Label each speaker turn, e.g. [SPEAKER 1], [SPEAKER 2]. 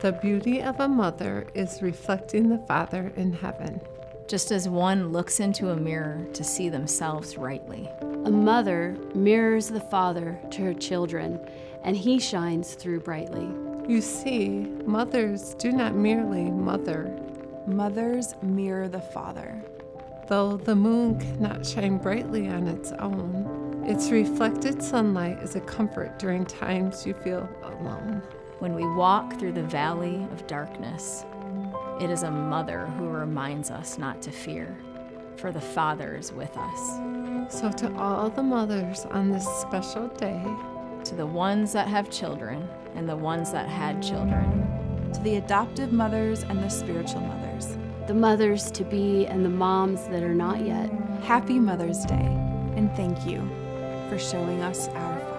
[SPEAKER 1] The beauty of a mother is reflecting the Father in heaven.
[SPEAKER 2] just as one looks into a mirror to see themselves rightly.
[SPEAKER 3] A mother mirrors the father to her children, and he shines through brightly.
[SPEAKER 1] You see, mothers do not merely mother,
[SPEAKER 4] Mothers mirror the Father.
[SPEAKER 1] though the moon cannot shine brightly on its own. Its reflected sunlight is a comfort during times you feel alone.
[SPEAKER 2] When we walk through the valley of darkness, it is a mother who reminds us not to fear, for the Father is with us.
[SPEAKER 1] So, to all the mothers on this special day,
[SPEAKER 2] To the ones that have children and the ones that had children,
[SPEAKER 4] To the adoptive mothers and the spiritual mothers.
[SPEAKER 3] The mothers to be and the moms that are not yet.
[SPEAKER 4] Happy Mother's Day, and thank you for showing us our